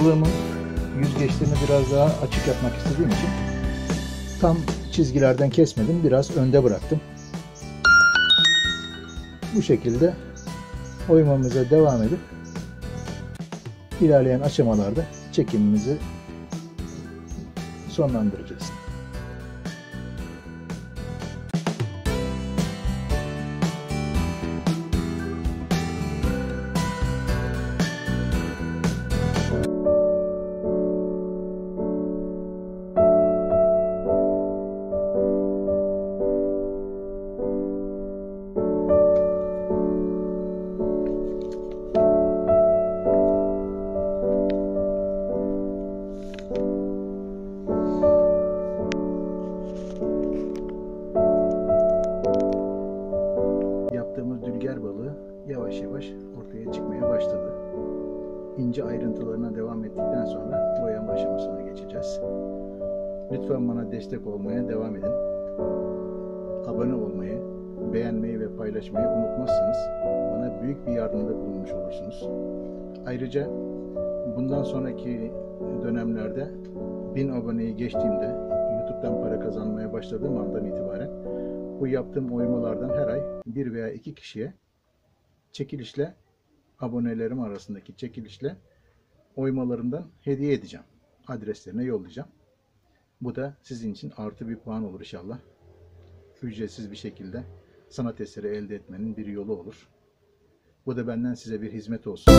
balığımın yüzgeçlerini biraz daha açık yapmak istediğim için tam çizgilerden kesmedim. Biraz önde bıraktım. Bu şekilde oymamıza devam edip ilerleyen aşamalarda çekimimizi sonlandıracağız. İnce ayrıntılarına devam ettikten sonra boyama aşamasına geçeceğiz. Lütfen bana destek olmaya devam edin. Abone olmayı, beğenmeyi ve paylaşmayı unutmazsanız bana büyük bir yardımda bulunmuş olursunuz. Ayrıca bundan sonraki dönemlerde 1000 aboneyi geçtiğimde YouTube'dan para kazanmaya başladığım andan itibaren bu yaptığım oymalardan her ay bir veya iki kişiye çekilişle abonelerim arasındaki çekilişle oymalarımdan hediye edeceğim. Adreslerine yollayacağım. Bu da sizin için artı bir puan olur inşallah. Ücretsiz bir şekilde sanat eseri elde etmenin bir yolu olur. Bu da benden size bir hizmet olsun.